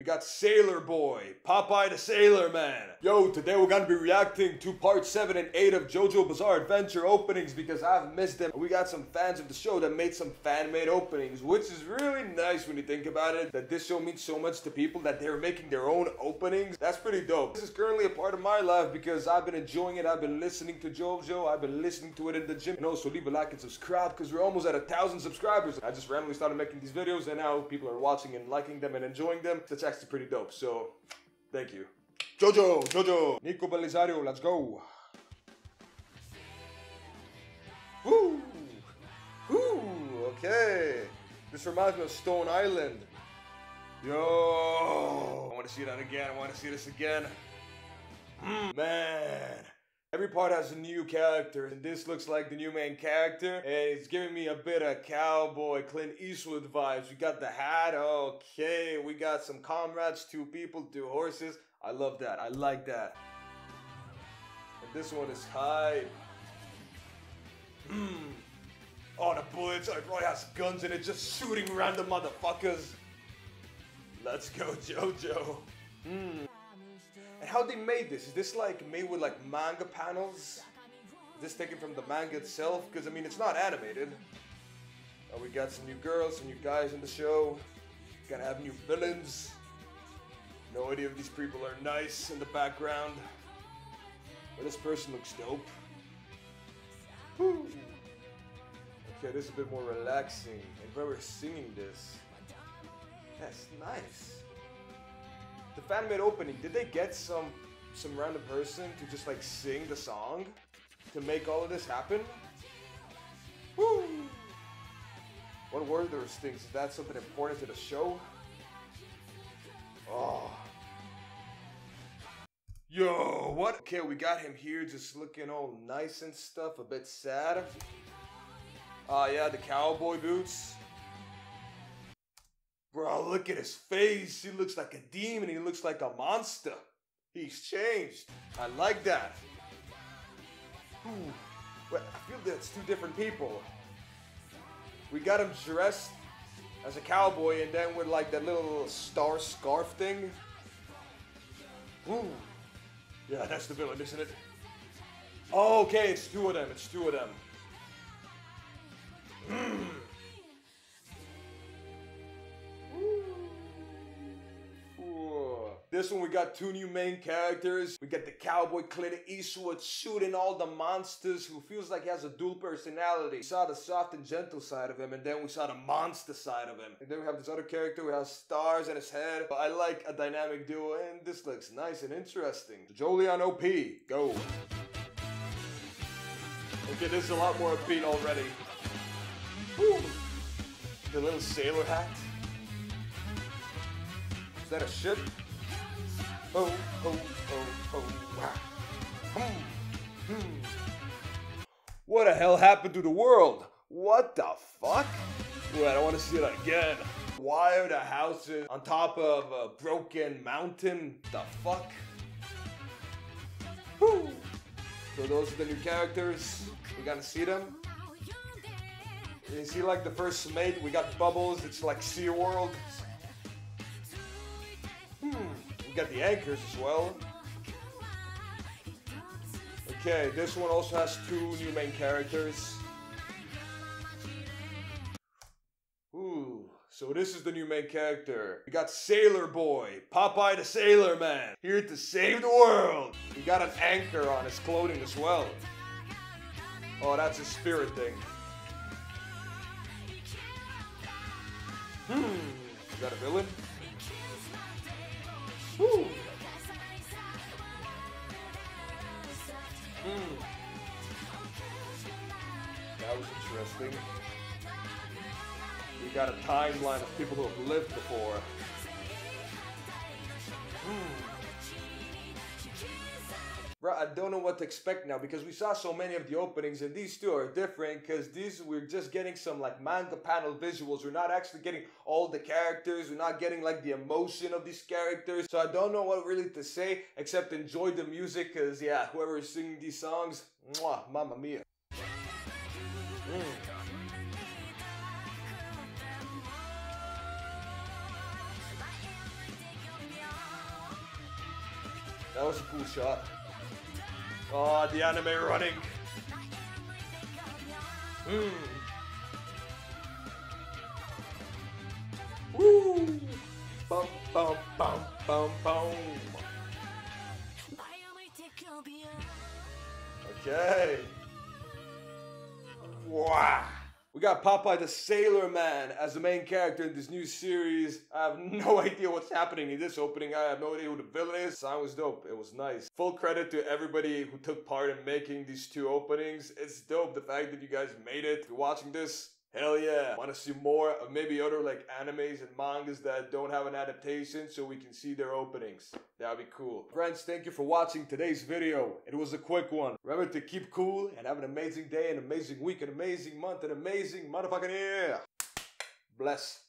We got Sailor Boy, Popeye the Sailor Man. Yo, today we're gonna be reacting to part 7 and 8 of JoJo Bizarre Adventure openings because I've missed them. We got some fans of the show that made some fan-made openings, which is really nice when you think about it. That this show means so much to people that they're making their own openings. That's pretty dope. This is currently a part of my life because I've been enjoying it. I've been listening to JoJo. I've been listening to it in the gym. And also leave a like and subscribe because we're almost at a thousand subscribers. I just randomly started making these videos and now people are watching and liking them and enjoying them. Actually pretty dope. So, thank you. Jojo, Jojo, Nico Belisario, let's go. Woo, woo, okay. This reminds me of Stone Island. Yo, I want to see that again. I want to see this again. Mm, man. Every part has a new character, and this looks like the new main character. And it's giving me a bit of cowboy Clint Eastwood vibes. We got the hat, okay. We got some comrades, two people, two horses. I love that. I like that. And this one is hype. Hmm. Oh, the bullets. It probably has guns in it, just shooting random motherfuckers. Let's go, JoJo. Hmm. How they made this? Is this like made with like manga panels? Is this taken from the manga itself? Because I mean, it's not animated. Oh, we got some new girls, some new guys in the show. Gotta have new villains. No idea if these people are nice in the background. But this person looks dope. Whew. Okay, this is a bit more relaxing. And whoever's singing this, that's nice the fan made opening, did they get some some random person to just like sing the song to make all of this happen? Woo! What were those things? Is that something important to the show? Oh. Yo, what? Okay, we got him here just looking all nice and stuff, a bit sad. Ah, uh, yeah, the cowboy boots. Bro, look at his face. He looks like a demon. He looks like a monster. He's changed. I like that. Ooh. But I feel that's two different people. We got him dressed as a cowboy and then with like that little star scarf thing. Ooh. Yeah, that's the villain, isn't it? Oh, okay, it's two of them. It's two of them. Hmm. This one we got two new main characters. We got the cowboy Clint Eastwood shooting all the monsters who feels like he has a dual personality. We saw the soft and gentle side of him and then we saw the monster side of him. And then we have this other character who has stars in his head. But I like a dynamic duo and this looks nice and interesting. JoJolion OP, go. Okay, this is a lot more upbeat already. The little sailor hat. Is that a ship? Oh, oh, oh, oh. Hmm. Hmm. What the hell happened to the world? What the fuck? I don't want to see it again. Why are the houses on top of a broken mountain? The fuck? So those are the new characters. We gotta see them. You see like the first mate, we got Bubbles, it's like SeaWorld. Got the anchors as well. Okay, this one also has two new main characters. Ooh, so this is the new main character. We got Sailor Boy, Popeye the Sailor Man, here to save the world. He got an anchor on his clothing as well. Oh, that's a spirit thing. Hmm, is that a villain? Mm. That was interesting. We got a timeline of people who have lived before. Mm. Bro, I don't know what to expect now because we saw so many of the openings and these two are different because these we're just getting some like manga panel visuals. We're not actually getting all the characters. We're not getting like the emotion of these characters. So I don't know what really to say except enjoy the music because yeah, whoever is singing these songs, mwah, mamma mia. Mm. That was a cool shot. Oh, the anime running. Hmm. Woo! Bum, bum, bum, bum, bum. Okay. Wow. We got Popeye the Sailor Man as the main character in this new series. I have no idea what's happening in this opening. I have no idea who the villain is. Sound was dope. It was nice. Full credit to everybody who took part in making these two openings. It's dope the fact that you guys made it. If you're watching this, Hell yeah. Want to see more of maybe other like animes and mangas that don't have an adaptation so we can see their openings. That would be cool. Friends, thank you for watching today's video. It was a quick one. Remember to keep cool and have an amazing day, an amazing week, an amazing month, an amazing motherfucking year. Bless.